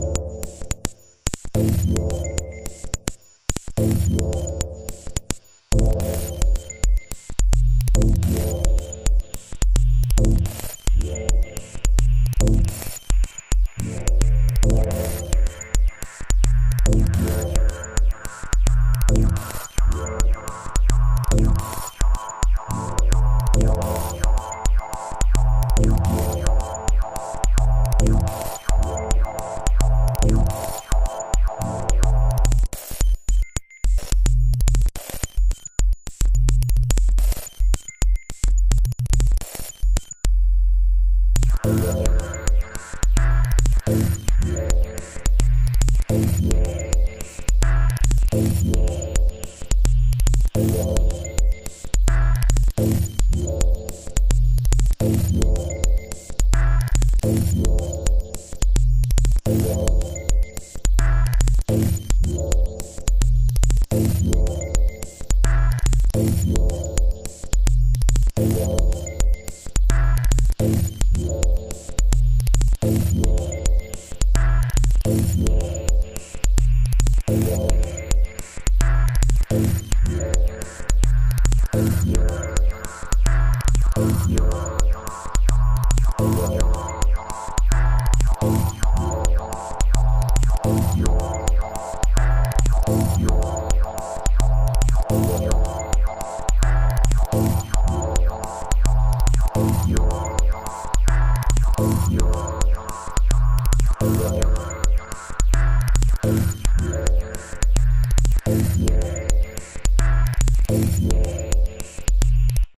you Yeah. you.